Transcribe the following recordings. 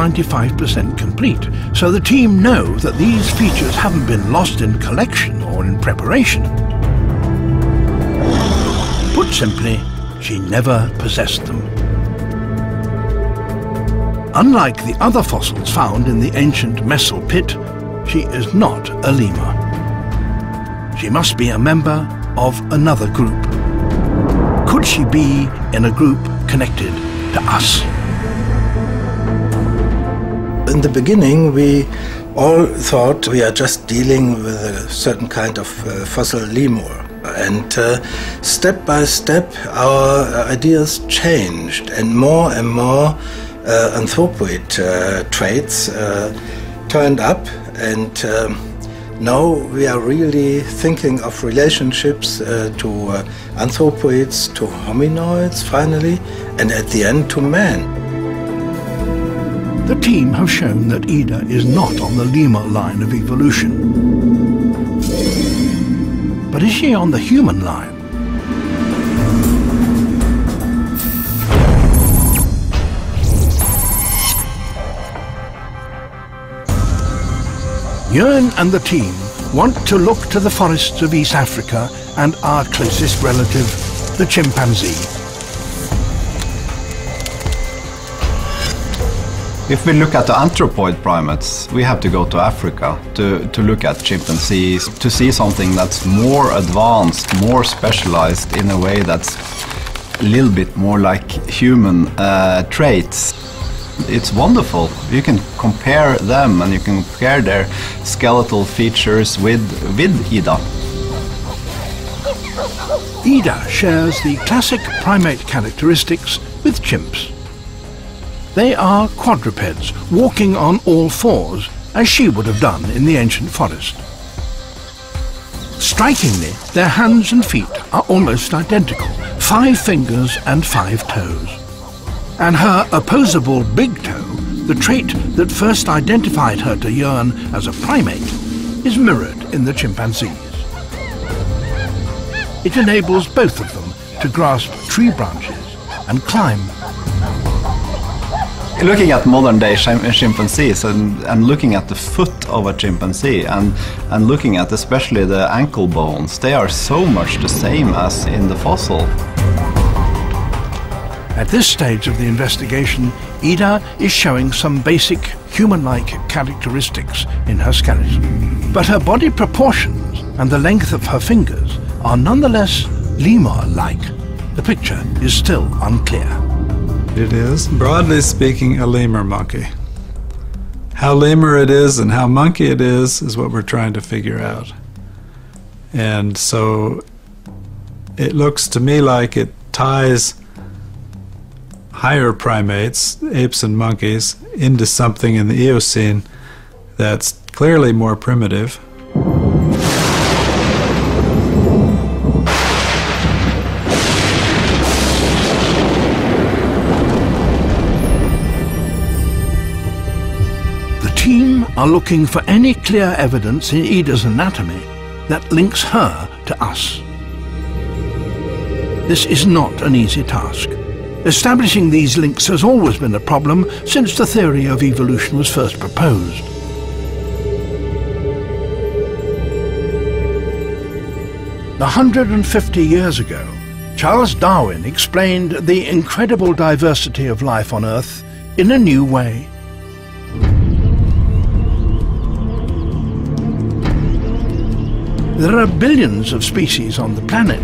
95% complete, so the team know that these features haven't been lost in collection or in preparation. Put simply, she never possessed them. Unlike the other fossils found in the ancient Messel pit, she is not a lemur. She must be a member of another group. Could she be in a group connected to us? In the beginning, we all thought we are just dealing with a certain kind of uh, fossil lemur. And uh, step by step, our ideas changed, and more and more uh, anthropoid uh, traits uh, turned up. And um, now we are really thinking of relationships uh, to anthropoids, to hominoids, finally, and at the end to man. The team have shown that Ida is not on the lemur line of evolution. But is she on the human line? Jörn and the team want to look to the forests of East Africa and our closest relative, the chimpanzee. If we look at the anthropoid primates, we have to go to Africa to, to look at chimpanzees, to see something that's more advanced, more specialized in a way that's a little bit more like human uh, traits. It's wonderful. You can compare them and you can compare their skeletal features with, with Ida. Ida shares the classic primate characteristics with chimps. They are quadrupeds, walking on all fours, as she would have done in the ancient forest. Strikingly, their hands and feet are almost identical, five fingers and five toes. And her opposable big toe, the trait that first identified her to Jörn as a primate, is mirrored in the chimpanzees. It enables both of them to grasp tree branches and climb looking at modern day chimpanzees and, and looking at the foot of a chimpanzee and, and looking at especially the ankle bones, they are so much the same as in the fossil. At this stage of the investigation, Ida is showing some basic human-like characteristics in her skeleton. But her body proportions and the length of her fingers are nonetheless lemur-like. The picture is still unclear. It is, broadly speaking, a lemur monkey. How lemur it is and how monkey it is is what we're trying to figure out. And so it looks to me like it ties higher primates, apes and monkeys, into something in the Eocene that's clearly more primitive. Are looking for any clear evidence in Ida's anatomy that links her to us. This is not an easy task. Establishing these links has always been a problem since the theory of evolution was first proposed. A 150 years ago, Charles Darwin explained the incredible diversity of life on Earth in a new way. There are billions of species on the planet,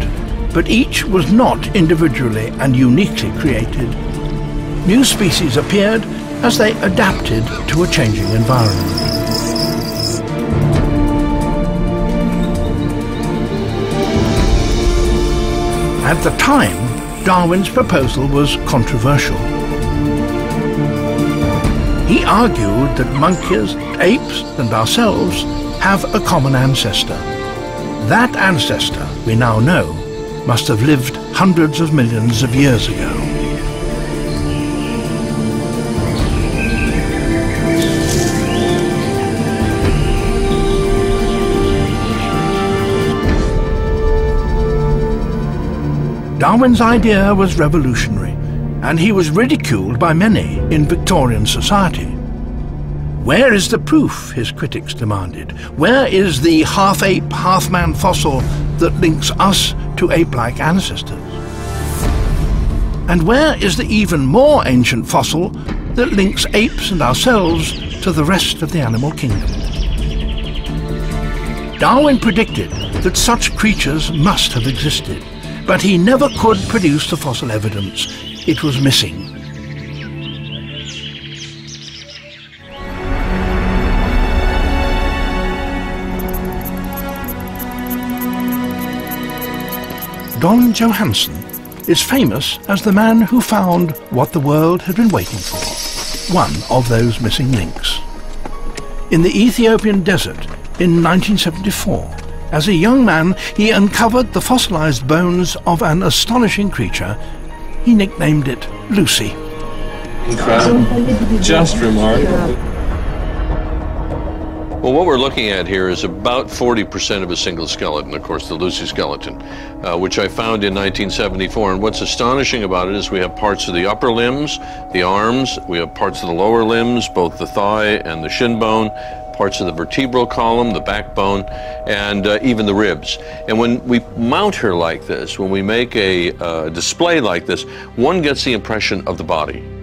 but each was not individually and uniquely created. New species appeared as they adapted to a changing environment. At the time, Darwin's proposal was controversial. He argued that monkeys, apes and ourselves have a common ancestor. That ancestor, we now know, must have lived hundreds of millions of years ago. Darwin's idea was revolutionary, and he was ridiculed by many in Victorian society. Where is the proof, his critics demanded? Where is the half-ape, half-man fossil that links us to ape-like ancestors? And where is the even more ancient fossil that links apes and ourselves to the rest of the animal kingdom? Darwin predicted that such creatures must have existed, but he never could produce the fossil evidence. It was missing. Don Johanson is famous as the man who found what the world had been waiting for, one of those missing links. In the Ethiopian desert in 1974, as a young man, he uncovered the fossilized bones of an astonishing creature. He nicknamed it Lucy. Incredible. Just remarkable. Well, what we're looking at here is about 40% of a single skeleton, of course, the Lucy skeleton, uh, which I found in 1974. And what's astonishing about it is we have parts of the upper limbs, the arms, we have parts of the lower limbs, both the thigh and the shin bone, parts of the vertebral column, the backbone, and uh, even the ribs. And when we mount her like this, when we make a uh, display like this, one gets the impression of the body.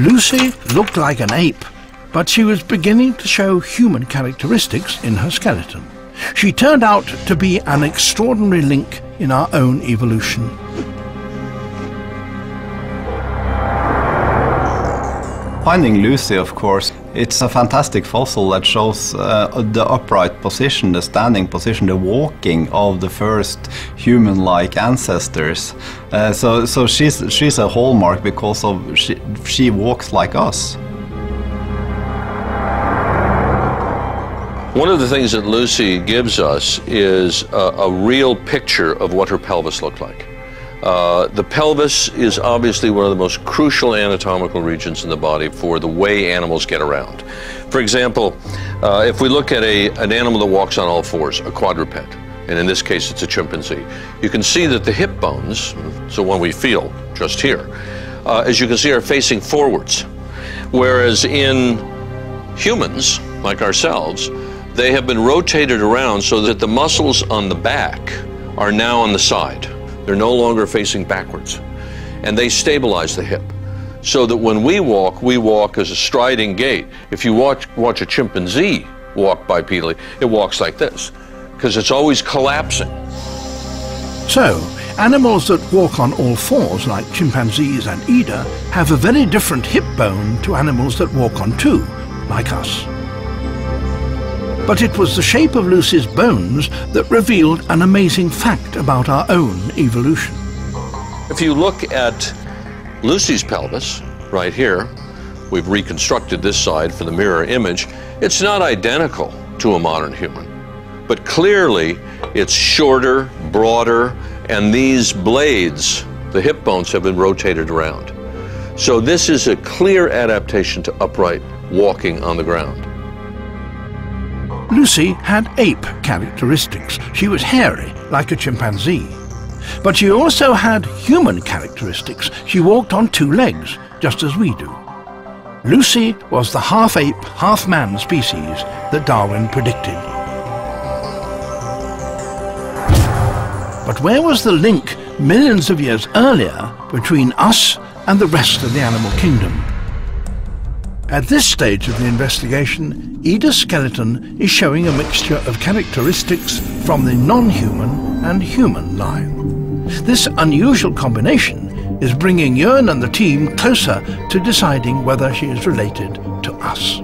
Lucy looked like an ape, but she was beginning to show human characteristics in her skeleton. She turned out to be an extraordinary link in our own evolution. Finding Lucy, of course, it's a fantastic fossil that shows uh, the upright position, the standing position, the walking of the first human-like ancestors. Uh, so, so she's she's a hallmark because of she she walks like us. One of the things that Lucy gives us is a, a real picture of what her pelvis looked like. Uh, the pelvis is obviously one of the most crucial anatomical regions in the body for the way animals get around. For example, uh, if we look at a, an animal that walks on all fours, a quadruped, and in this case it's a chimpanzee, you can see that the hip bones, so one we feel just here, uh, as you can see are facing forwards. Whereas in humans, like ourselves, they have been rotated around so that the muscles on the back are now on the side. They're no longer facing backwards. And they stabilize the hip so that when we walk, we walk as a striding gait. If you watch, watch a chimpanzee walk bipedally, it walks like this because it's always collapsing. So, animals that walk on all fours, like chimpanzees and Ida, have a very different hip bone to animals that walk on two, like us. But it was the shape of Lucy's bones that revealed an amazing fact about our own evolution. If you look at Lucy's pelvis, right here, we've reconstructed this side for the mirror image, it's not identical to a modern human. But clearly, it's shorter, broader, and these blades, the hip bones, have been rotated around. So this is a clear adaptation to upright walking on the ground. Lucy had ape characteristics. She was hairy, like a chimpanzee. But she also had human characteristics. She walked on two legs, just as we do. Lucy was the half-ape, half-man species that Darwin predicted. But where was the link millions of years earlier between us and the rest of the animal kingdom? At this stage of the investigation, Ida's skeleton is showing a mixture of characteristics from the non-human and human line. This unusual combination is bringing Jörn and the team closer to deciding whether she is related to us.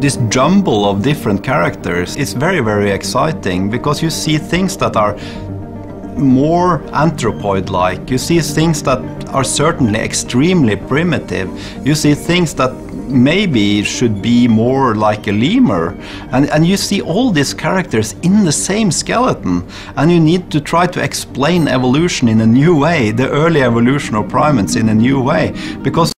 This jumble of different characters is very, very exciting because you see things that are more anthropoid-like. You see things that are certainly extremely primitive. You see things that maybe should be more like a lemur. And, and you see all these characters in the same skeleton. And you need to try to explain evolution in a new way, the early evolution of primates in a new way. Because